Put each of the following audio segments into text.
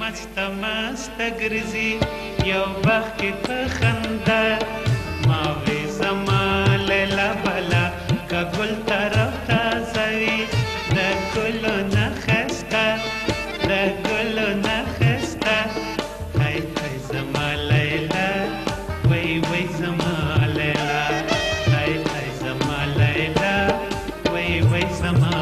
مسته مسته ګرځي یو بخت کې په خندا ما وې زما لاله بلا کا ګل طرف ته ځي د ګلو نه خسته د ګلو نه خسته هاي هاي زما لیلا وای وای زما لیلا هاي هاي زما لیلا وای وای زما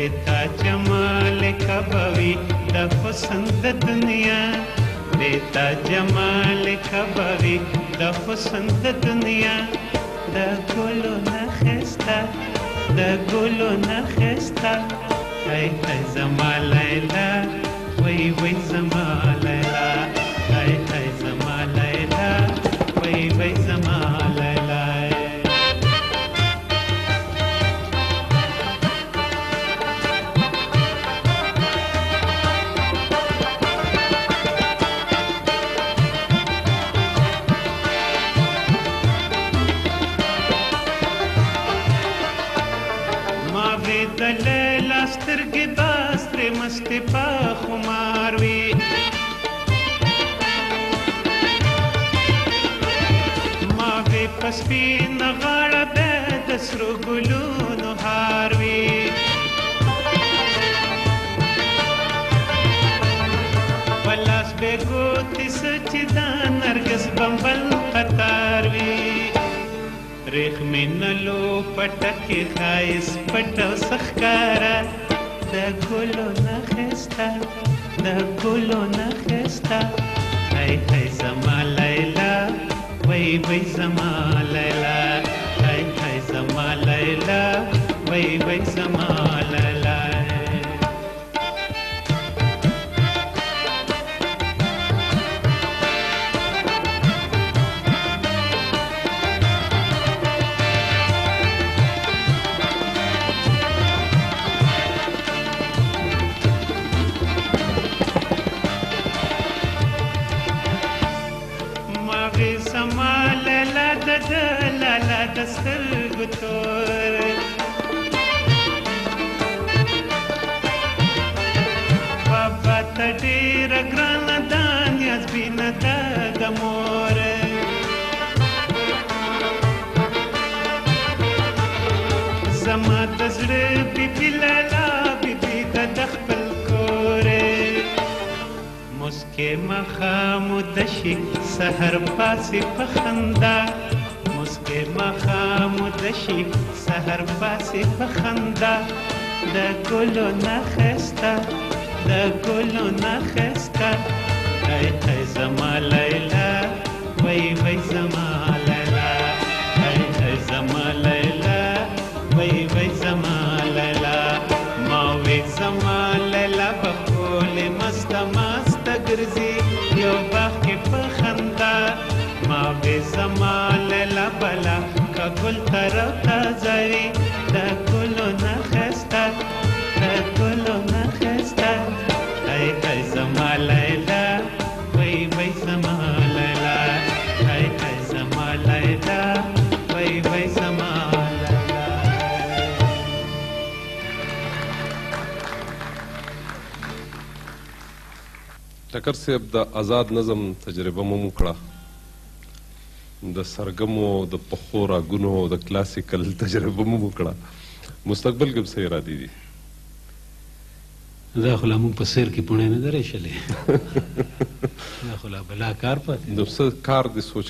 دیتا جمال کبوی د حسن د دنیا دیتا جمال کبوی د حسن د دنیا د ګلو نه خستا د ګلو نه خستا ای ای زما لیلا وای وای زما ما وی د لیلا سترګې باستر مست په خمار وی ما وی پسپین غړ به د سرو ګلونو هار وی پلاس به ګوتی سچ دا نرګس بمبل قطار وی ریخ منلو پټکې خایس پټ سخکارا د ګلو نخستا د ګلو نخستا هاي هاي زما لیلا وای وای زما لیلا هاي هاي زما لیلا وای وای زما دسترګو تور بابا ته ډېر ګران دان یز بینه د مور زما د زړه بيبي لالا بيبي د خپل مسکه مخامو د شي سحر پاسې په خندا چې مخام د شي سحر پاسې په خندا د ګلو نخستا د ګلو نخستا ای ای زما لیلا وای وای زما لیلا ای ای زما لیلا وای وای زما لیلا ما وای زما لیلا په کول مست مست ګرځي یو باغ په خندا ما وای زما والا کابل طرف ته ځوي د ګلو نه ښایسته د ګلو نه ښایسته ای ای زما لیلا وای وای زما لیلا ای ای زما لیلا وای وای زما ټکر صاحب د آزاد نظم تجربه مو کړه د سرګمو د پخو راګونو د کلاسیکل تجربه مو وکړه مستقبل کې څه را دي دي دا خو لا موږ په سیر کې پونه نه درې شلې دا خو لا بلا کار پاتې نو څه کار دې سوچ